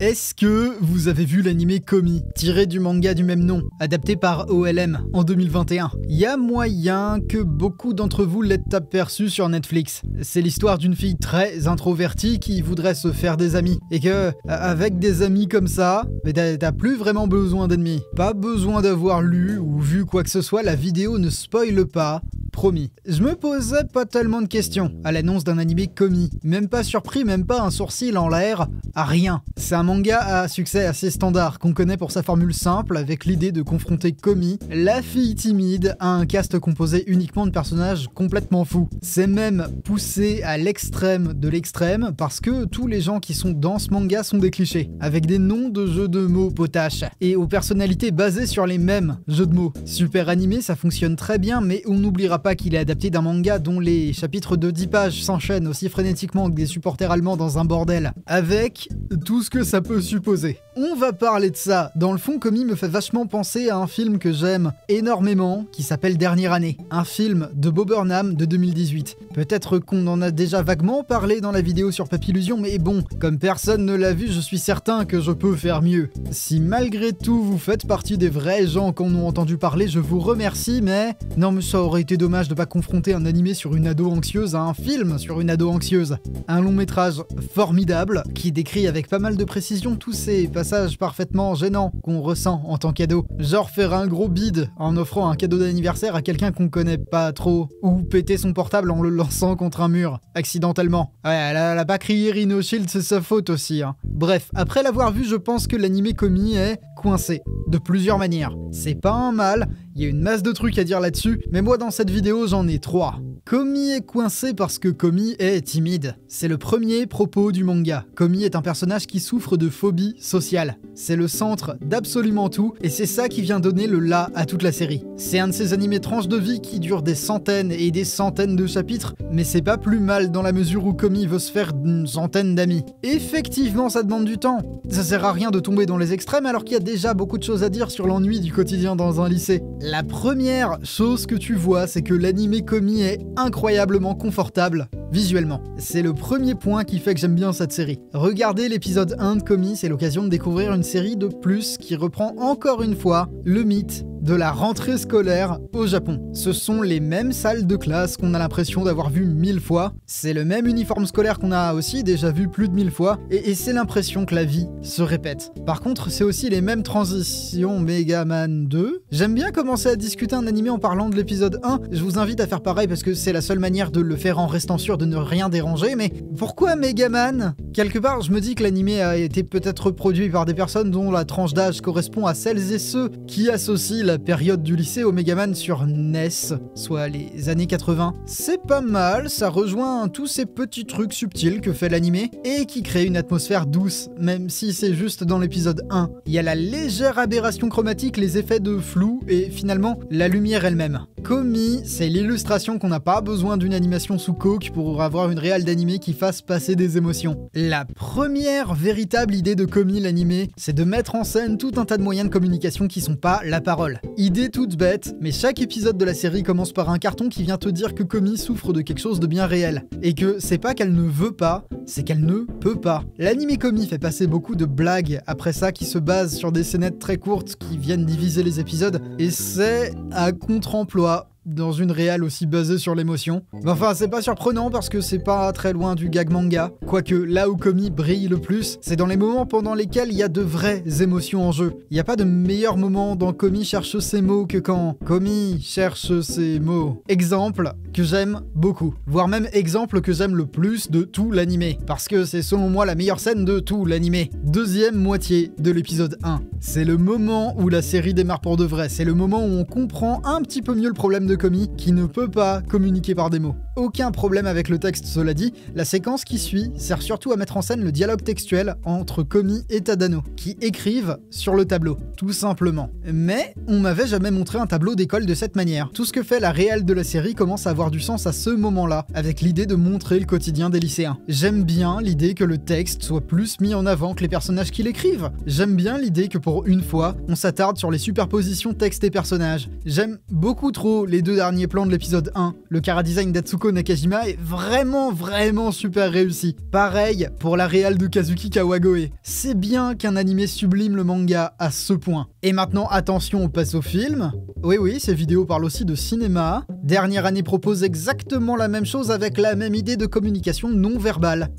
Est-ce que vous avez vu l'animé Komi, tiré du manga du même nom, adapté par OLM en 2021 Il y a moyen que beaucoup d'entre vous l'aient aperçu sur Netflix. C'est l'histoire d'une fille très introvertie qui voudrait se faire des amis. Et que, avec des amis comme ça, t'as plus vraiment besoin d'ennemis. Pas besoin d'avoir lu ou vu quoi que ce soit, la vidéo ne spoile pas promis. Je me posais pas tellement de questions à l'annonce d'un animé commis. Même pas surpris, même pas un sourcil en l'air, à rien. Manga à succès assez standard qu'on connaît pour sa formule simple avec l'idée de confronter Komi, la fille timide, à un cast composé uniquement de personnages complètement fous. C'est même poussé à l'extrême de l'extrême parce que tous les gens qui sont dans ce manga sont des clichés, avec des noms de jeux de mots potaches et aux personnalités basées sur les mêmes jeux de mots. Super animé, ça fonctionne très bien, mais on n'oubliera pas qu'il est adapté d'un manga dont les chapitres de 10 pages s'enchaînent aussi frénétiquement que des supporters allemands dans un bordel, avec tout ce que ça peut supposer. On va parler de ça. Dans le fond, Komi me fait vachement penser à un film que j'aime énormément, qui s'appelle Dernière année, un film de Bob Burnham de 2018. Peut-être qu'on en a déjà vaguement parlé dans la vidéo sur Papillusion, mais bon, comme personne ne l'a vu, je suis certain que je peux faire mieux. Si malgré tout vous faites partie des vrais gens qu'on a entendu parler, je vous remercie, mais non, mais ça aurait été dommage de pas confronter un animé sur une ado anxieuse à un film sur une ado anxieuse. Un long métrage formidable qui décrit avec pas mal de précision tous ces passages parfaitement gênants qu'on ressent en tant qu'ado. Genre faire un gros bide en offrant un cadeau d'anniversaire à quelqu'un qu'on connaît pas trop, ou péter son portable en le lançant contre un mur, accidentellement. Ouais, elle a, pas crié Rhino Shield, c'est sa faute aussi. Hein. Bref, après l'avoir vu, je pense que l'animé commis est coincé, de plusieurs manières. C'est pas un mal, il y a une masse de trucs à dire là-dessus, mais moi dans cette vidéo j'en ai trois. Komi est coincé parce que Komi est timide. C'est le premier propos du manga. Komi est un personnage qui souffre de phobie sociale. C'est le centre d'absolument tout et c'est ça qui vient donner le là à toute la série. C'est un de ces animés tranches de vie qui durent des centaines et des centaines de chapitres, mais c'est pas plus mal dans la mesure où Komi veut se faire une centaine d'amis. Effectivement, ça demande du temps. Ça sert à rien de tomber dans les extrêmes alors qu'il y a déjà beaucoup de choses à dire sur l'ennui du quotidien dans un lycée. La première chose que tu vois, c'est que l'animé Komi est incroyablement confortable visuellement. C'est le premier point qui fait que j'aime bien cette série. Regardez l'épisode 1 de Komi, c'est l'occasion de découvrir une série de plus qui reprend encore une fois le mythe de la rentrée scolaire au Japon. Ce sont les mêmes salles de classe qu'on a l'impression d'avoir vues mille fois. C'est le même uniforme scolaire qu'on a aussi déjà vu plus de mille fois. Et, c'est l'impression que la vie se répète. Par contre, c'est aussi les mêmes transitions Mega Man 2. J'aime bien commencer à discuter un animé en parlant de l'épisode 1. Je vous invite à faire pareil parce que c'est la seule manière de le faire en restant sûr de ne rien déranger. Mais pourquoi Megaman Quelque part, je me dis que l'animé a été peut-être produit par des personnes dont la tranche d'âge correspond à celles et ceux qui associent la période du lycée au Megaman sur NES, soit les années 80. C'est pas mal, ça rejoint tous ces petits trucs subtils que fait l'animé et qui crée une atmosphère douce, même si c'est juste dans l'épisode 1. Il y a la légère aberration chromatique, les effets de flou et finalement la lumière elle-même. Komi, c'est l'illustration qu'on n'a pas besoin d'une animation sous coke pour avoir une réale d'animé qui fasse passer des émotions. La première véritable idée de Komi l'animé, c'est de mettre en scène tout un tas de moyens de communication qui sont pas la parole. Idée toute bête, mais chaque épisode de la série commence par un carton qui vient te dire que Komi souffre de quelque chose de bien réel. Et que c'est pas qu'elle ne veut pas, c'est qu'elle ne peut pas. L'animé Komi fait passer beaucoup de blagues après ça qui se basent sur des scénettes très courtes qui viennent diviser les épisodes, et c'est à contre-emploi dans une réelle aussi basée sur l'émotion. Enfin, c'est pas surprenant parce que c'est pas très loin du gag manga. Quoique là où Komi brille le plus, c'est dans les moments pendant lesquels il y a de vraies émotions en jeu. Il n'y a pas de meilleur moment dans Komi cherche ses mots que quand Komi cherche ses mots. Exemple que j'aime beaucoup, voire même exemple que j'aime le plus de tout l'animé, parce que c'est selon moi la meilleure scène de tout l'animé. Deuxième moitié de l'épisode 1. C'est le moment où la série démarre pour de vrai, c'est le moment où on comprend un petit peu mieux le problème de Qui ne peut pas communiquer par des mots. Aucun problème avec le texte, cela dit, la séquence qui suit sert surtout à mettre en scène le dialogue textuel entre Komi et Tadano, qui écrivent sur le tableau, tout simplement. Mais on m'avait jamais montré un tableau d'école de cette manière. Tout ce que fait la réelle de la série commence à avoir du sens à ce moment-là, avec l'idée de montrer le quotidien des lycéens. J'aime bien l'idée que le texte soit plus mis en avant que les personnages qui l'écrivent. J'aime bien l'idée que pour une fois, on s'attarde sur les superpositions texte et personnages. J'aime beaucoup trop les deux derniers plans de l'épisode 1, le cara design d'Atsuko Nakajima est vraiment vraiment super réussi. Pareil pour la réal de Kazuki Kawagoe. C'est bien qu'un animé sublime le manga à ce point. Et maintenant attention, on passe au film. Oui oui, ces vidéos parlent aussi de cinéma. Dernière année propose exactement la même chose avec la même idée de communication non verbale.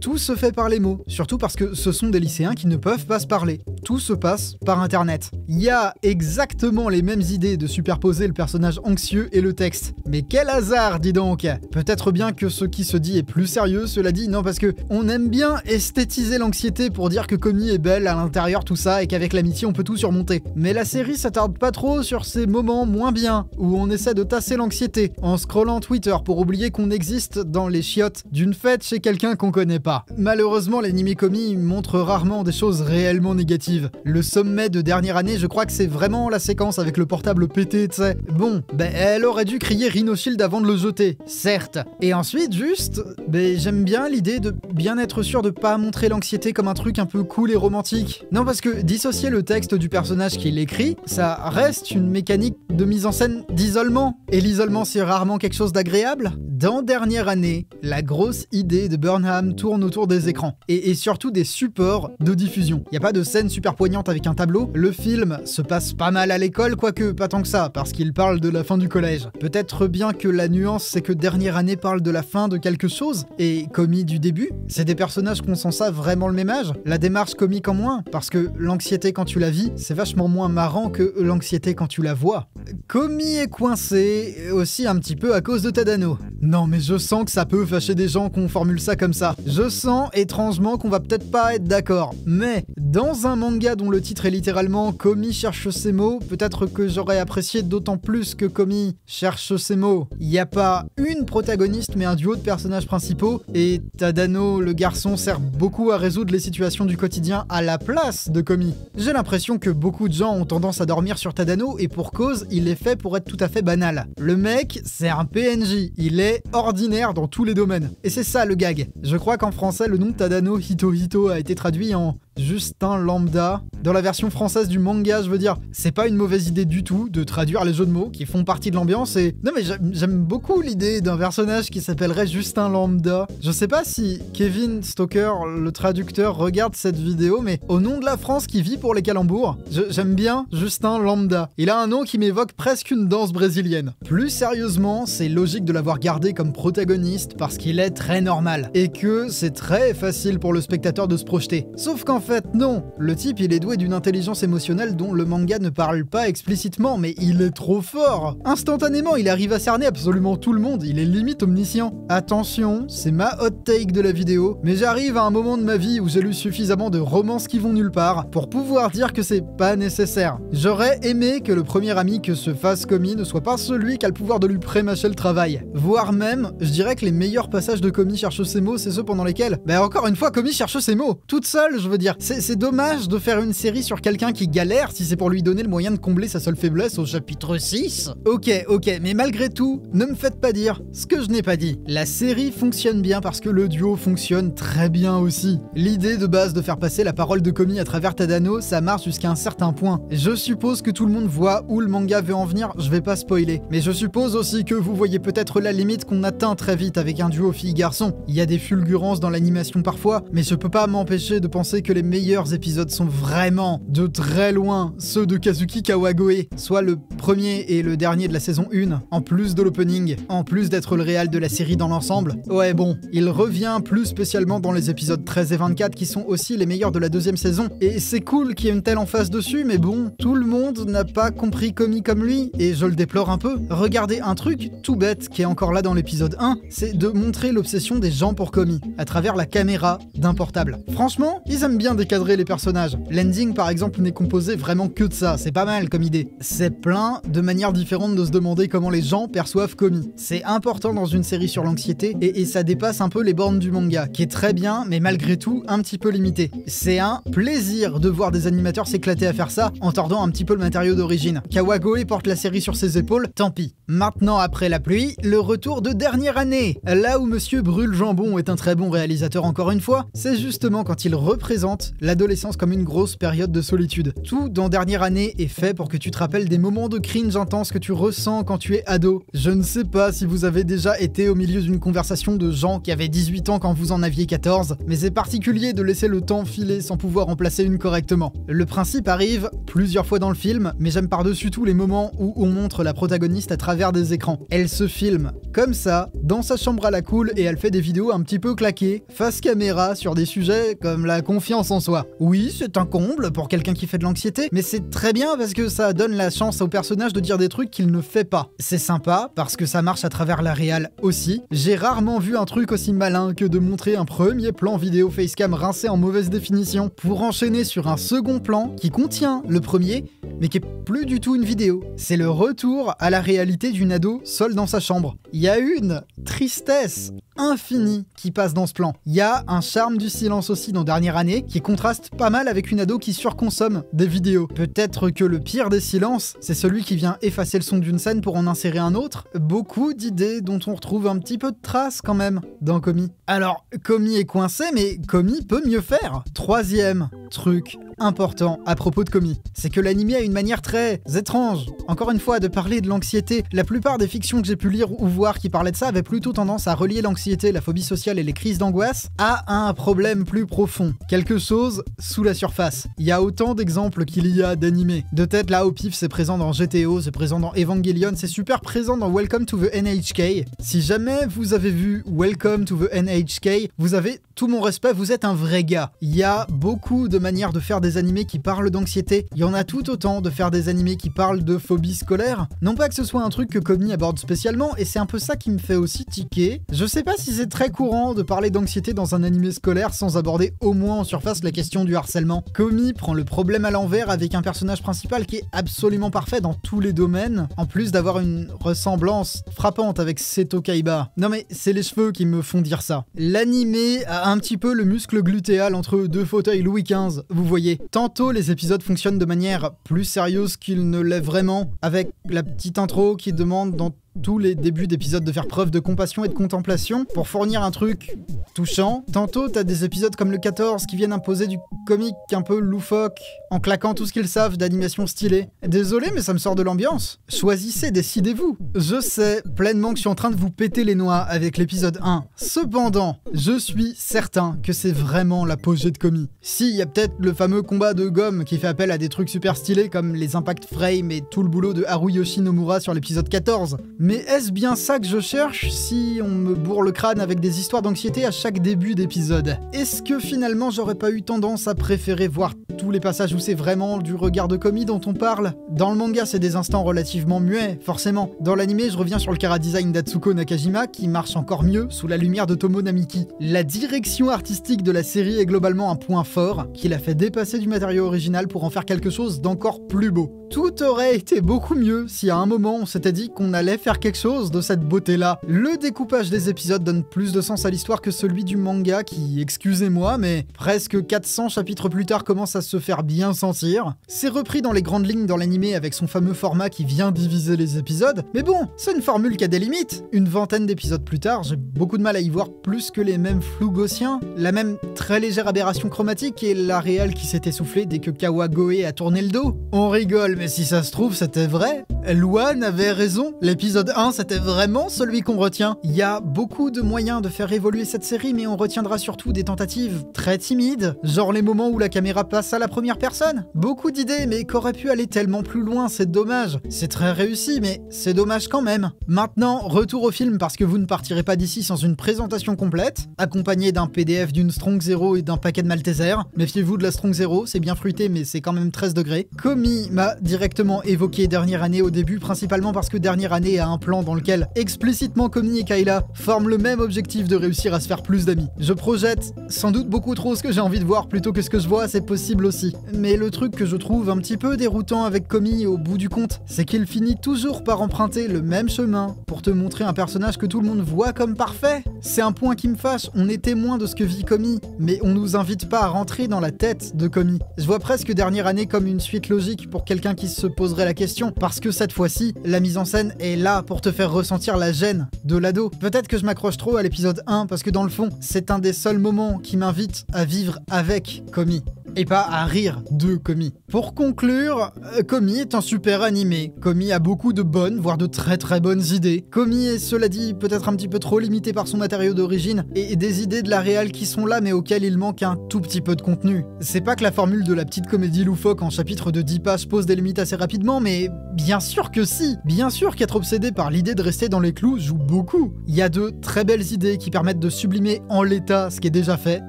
Tout se fait par les mots, surtout parce que ce sont des lycéens qui ne peuvent pas se parler. Tout se passe par internet. Il y a exactement les mêmes idées de superposer le personnage anxieux et le texte. Mais quel hasard, dis donc Peut-être bien que ce qui se dit est plus sérieux, cela dit, non parce que on aime bien esthétiser l'anxiété pour dire que Komi est belle à l'intérieur, tout ça, et qu'avec l'amitié on peut tout surmonter. Mais la série s'attarde pas trop sur ces moments moins bien, où on essaie de tasser l'anxiété en scrollant Twitter pour oublier qu'on existe dans les chiottes d'une fête chez quelqu'un qu'on connaît pas. Malheureusement, l'anime Komi montre rarement des choses réellement négatives. Le sommet de dernière année, je crois que c'est vraiment la séquence avec le portable pété, tu sais. Bon, ben elle aurait dû crier Rhino Shield avant de le jeter, certes. Et ensuite, juste, ben j'aime bien l'idée de bien être sûr de pas montrer l'anxiété comme un truc un peu cool et romantique. Non, parce que dissocier le texte du personnage qui l'écrit, ça reste une mécanique de mise en scène d'isolement. Et l'isolement, c'est rarement quelque chose d'agréable. Dans dernière année, la grosse idée de Burnham tourne autour des écrans et, surtout des supports de diffusion. Il n'y a pas de scène super poignante avec un tableau. Le film se passe pas mal à l'école, quoique pas tant que ça, parce qu'il parle de la fin du collège. Peut-être bien que la nuance, c'est que dernière année parle de la fin de quelque chose et commis du début. C'est des personnages qu'on sent ça vraiment le même âge. La démarche comique en moins, parce que l'anxiété quand tu la vis, c'est vachement moins marrant que l'anxiété quand tu la vois. Commis est coincé aussi un petit peu à cause de Tadano. Non mais je sens que ça peut fâcher des gens qu'on formule ça comme ça. Je sens étrangement qu'on va peut-être pas être d'accord. Mais dans un manga dont le titre est littéralement Komi cherche ses mots, peut-être que j'aurais apprécié d'autant plus que Komi cherche ses mots. Il n'y a pas une protagoniste mais un duo de personnages principaux et Tadano, le garçon, sert beaucoup à résoudre les situations du quotidien à la place de Komi. J'ai l'impression que beaucoup de gens ont tendance à dormir sur Tadano et pour cause, il est fait pour être tout à fait banal. Le mec, c'est un PNJ, il est ordinaire dans tous les domaines. Et c'est ça le gag. Je crois qu'en français, le nom Tadano Hito a été traduit en Justin Lambda. Dans la version française du manga, je veux dire, c'est pas une mauvaise idée du tout de traduire les jeux de mots qui font partie de l'ambiance et... Non mais j'aime beaucoup l'idée d'un personnage qui s'appellerait Justin Lambda. Je sais pas si Kevin Stoker, le traducteur, regarde cette vidéo, mais au nom de la France qui vit pour les calembours, j'aime bien Justin Lambda. Il a un nom qui m'évoque presque une danse brésilienne. Plus sérieusement, c'est logique de l'avoir gardé comme protagoniste parce qu'il est très normal et que c'est très facile pour le spectateur de se projeter. Sauf qu'en fait, non. Le type, il est doué d'une intelligence émotionnelle dont le manga ne parle pas explicitement, mais il est trop fort. Instantanément, il arrive à cerner absolument tout le monde, il est limite omniscient. Attention, c'est ma hot take de la vidéo, mais j'arrive à un moment de ma vie où j'ai lu suffisamment de romances qui vont nulle part pour pouvoir dire que c'est pas nécessaire. J'aurais aimé que le premier ami que se fasse Komi ne soit pas celui qui a le pouvoir de lui prémâcher le travail. Voire même, je dirais que les meilleurs passages de Komi cherche ses mots, c'est ceux pendant lesquels, ben encore une fois, Komi cherche ses mots. Toute seule, je veux dire. C'est dommage de faire une série sur quelqu'un qui galère si c'est pour lui donner le moyen de combler sa seule faiblesse au chapitre 6. Ok, ok, mais malgré tout, ne me faites pas dire ce que je n'ai pas dit. La série fonctionne bien parce que le duo fonctionne très bien aussi. L'idée de base de faire passer la parole de Komi à travers Tadano, ça marche jusqu'à un certain point. Je suppose que tout le monde voit où le manga veut en venir, je vais pas spoiler. Mais je suppose aussi que vous voyez peut-être la limite qu'on atteint très vite avec un duo fille-garçon. Il y a des fulgurances dans l'animation parfois, mais je peux pas m'empêcher de penser que meilleurs épisodes sont vraiment de très loin ceux de Kazuki Kawagoe, soit le premier et le dernier de la saison 1, en plus de l'opening, en plus d'être le réal de la série dans l'ensemble. Ouais bon, il revient plus spécialement dans les épisodes 13 et 24 qui sont aussi les meilleurs de la deuxième saison, et c'est cool qu'il y ait une telle emphase dessus, mais bon, tout le monde n'a pas compris Komi comme lui, et je le déplore un peu. Regardez un truc tout bête qui est encore là dans l'épisode 1, c'est de montrer l'obsession des gens pour Komi, à travers la caméra d'un portable. Franchement, ils aiment bien décadrer les personnages. L'ending par exemple n'est composé vraiment que de ça, c'est pas mal comme idée. C'est plein de manières différentes de se demander comment les gens perçoivent Komi. C'est important dans une série sur l'anxiété et, et ça dépasse un peu les bornes du manga, qui est très bien mais malgré tout un petit peu limité. C'est un plaisir de voir des animateurs s'éclater à faire ça en tordant un petit peu le matériau d'origine. Kawagoe porte la série sur ses épaules, tant pis. Maintenant, après la pluie, le retour de dernière année. Là où Monsieur Brûle Jambon est un très bon réalisateur encore une fois, c'est justement quand il représente l'adolescence comme une grosse période de solitude. Tout dans dernière année est fait pour que tu te rappelles des moments de cringe intense que tu ressens quand tu es ado. Je ne sais pas si vous avez déjà été au milieu d'une conversation de gens qui avaient 18 ans quand vous en aviez 14, mais c'est particulier de laisser le temps filer sans pouvoir en placer une correctement. Le principe arrive plusieurs fois dans le film, mais j'aime par-dessus tout les moments où on montre la protagoniste à travers des écrans. Elle se filme comme ça, dans sa chambre à la cool, et elle fait des vidéos un petit peu claquées, face caméra, sur des sujets comme la confiance soi. Oui, c'est un comble pour quelqu'un qui fait de l'anxiété, mais c'est très bien parce que ça donne la chance au personnage de dire des trucs qu'il ne fait pas. C'est sympa parce que ça marche à travers la réal aussi. J'ai rarement vu un truc aussi malin que de montrer un premier plan vidéo facecam rincé en mauvaise définition pour enchaîner sur un second plan qui contient le premier mais qui est plus du tout une vidéo. C'est le retour à la réalité d'une ado seule dans sa chambre. Il y a une tristesse infinie qui passe dans ce plan. Il y a un charme du silence aussi dans Dernière Année qui contraste pas mal avec une ado qui surconsomme des vidéos. Peut-être que le pire des silences, c'est celui qui vient effacer le son d'une scène pour en insérer un autre. Beaucoup d'idées dont on retrouve un petit peu de traces quand même dans Comi. Alors, Comi est coincé, mais Comi peut mieux faire. Troisième truc important à propos de Comi, c'est que l'anime a une manière très étrange, encore une fois, de parler de l'anxiété. La plupart des fictions que j'ai pu lire ou voir qui parlaient de ça avaient plutôt tendance à relier l'anxiété, la phobie sociale et les crises d'angoisse à un problème plus profond, quelque chose sous la surface. Il y a autant d'exemples qu'il y a d'animés. De tête, là au pif, c'est présent dans GTO, c'est présent dans Evangelion, c'est super présent dans Welcome to the NHK. Si jamais vous avez vu Welcome to the NHK, vous avez tout mon respect, vous êtes un vrai gars. Il y a beaucoup de manières de faire des animés qui parlent d'anxiété. Il y en a tout autant de faire des animés qui parlent de phobie scolaire. Non pas que ce soit un truc que Komi aborde spécialement, et c'est un peu ça qui me fait aussi tiquer. Je sais pas si c'est très courant de parler d'anxiété dans un animé scolaire sans aborder au moins en surface la question du harcèlement. Komi prend le problème à l'envers avec un personnage principal qui est absolument parfait dans tous les domaines, en plus d'avoir une ressemblance frappante avec Seto Kaiba. Non mais c'est les cheveux qui me font dire ça. L'animé a un petit peu le muscle glutéal entre deux fauteuils Louis XV, vous voyez. Tantôt les épisodes fonctionnent de manière plus sérieuse qu'ils ne l'est vraiment, avec la petite intro qui demande dans tous les débuts d'épisodes de faire preuve de compassion et de contemplation pour fournir un truc touchant. Tantôt, t'as des épisodes comme le 14 qui viennent imposer du comique un peu loufoque en claquant tout ce qu'ils savent d'animation stylée. Désolé, mais ça me sort de l'ambiance. Choisissez, décidez-vous. Je sais pleinement que je suis en train de vous péter les noix avec l'épisode 1. Cependant, je suis certain que c'est vraiment l'apogée de Comi. Si, il y a peut-être le fameux combat de gomme qui fait appel à des trucs super stylés comme les impact frame et tout le boulot de Haruyoshi Nomura sur l'épisode 14. Mais est-ce bien ça que je cherche si on me bourre le crâne avec des histoires d'anxiété à chaque début d'épisode? Est-ce que finalement j'aurais pas eu tendance à préférer voir tous les passages où c'est vraiment du regard de commis dont on parle Dans le manga, c'est des instants relativement muets, forcément. Dans l'animé, je reviens sur le chara-design d'Atsuko Nakajima qui marche encore mieux sous la lumière de Tomo Namiki. La direction artistique de la série est globalement un point fort qui l'a fait dépasser du matériau original pour en faire quelque chose d'encore plus beau. Tout aurait été beaucoup mieux si à un moment on s'était dit qu'on allait faire quelque chose de cette beauté-là. Le découpage des épisodes donne plus de sens à l'histoire que celui du manga qui, excusez-moi, mais presque 400 chapitres plus tard commence à se faire bien sentir. C'est repris dans les grandes lignes dans l'animé avec son fameux format qui vient diviser les épisodes, mais bon, c'est une formule qui a des limites. Une vingtaine d'épisodes plus tard, j'ai beaucoup de mal à y voir plus que les mêmes flous gaussiens, la même très légère aberration chromatique et la réelle qui s'est essoufflée dès que Kawagoe a tourné le dos. On rigole, mais si ça se trouve, c'était vrai. Luan avait raison, l'épisode 1 c'était vraiment celui qu'on retient. Il y a beaucoup de moyens de faire évoluer cette série, mais on retiendra surtout des tentatives très timides, genre les moments où la caméra passe à la première personne. Beaucoup d'idées, mais qu'aurait pu aller tellement plus loin, c'est dommage. C'est très réussi, mais c'est dommage quand même. Maintenant, retour au film parce que vous ne partirez pas d'ici sans une présentation complète, accompagnée d'un PDF d'une Strong Zero et d'un paquet de Malteser. Méfiez-vous de la Strong Zero, c'est bien fruité, mais c'est quand même 13 degrés. Comi m'a directement évoqué dernière année au début, principalement parce que dernière année a un plan dans lequel explicitement Komi et Kayla forment le même objectif de réussir à se faire plus d'amis. Je projette sans doute beaucoup trop ce que j'ai envie de voir plutôt que ce que je vois, c'est possible Mais le truc que je trouve un petit peu déroutant avec Komi au bout du compte, c'est qu'il finit toujours par emprunter le même chemin pour te montrer un personnage que tout le monde voit comme parfait. C'est un point qui me fâche, on est témoin de ce que vit Komi, mais on nous invite pas à rentrer dans la tête de Komi. Je vois presque dernière année comme une suite logique pour quelqu'un qui se poserait la question, parce que cette fois-ci, la mise en scène est là pour te faire ressentir la gêne de l'ado. Peut-être que je m'accroche trop à l'épisode 1, parce que dans le fond, c'est un des seuls moments qui m'invite à vivre avec Komi et pas à rire de Komi. Pour conclure, euh, Komi est un super animé. Komi a beaucoup de bonnes, voire de très très bonnes idées. Komi est, cela dit, peut-être un petit peu trop limité par son matériau d'origine et des idées de la réal qui sont là mais auxquelles il manque un tout petit peu de contenu. C'est pas que la formule de la petite comédie loufoque en chapitre de 10 pages pose des limites assez rapidement, mais bien sûr que si Bien sûr qu'être obsédé par l'idée de rester dans les clous joue beaucoup. Il y a de très belles idées qui permettent de sublimer en l'état ce qui est déjà fait.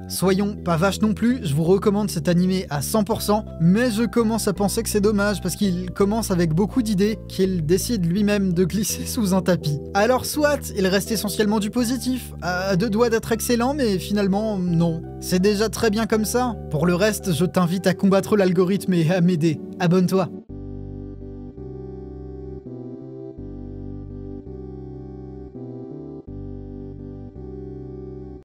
Soyons pas vaches non plus, je vous recommande cet animé à 100%, mais je commence à penser que c'est dommage parce qu'il commence avec beaucoup d'idées qu'il décide lui-même de glisser sous un tapis. Alors soit il reste essentiellement du positif, à deux doigts d'être excellent, mais finalement non. C'est déjà très bien comme ça. Pour le reste, je t'invite à combattre l'algorithme et à m'aider. Abonne-toi.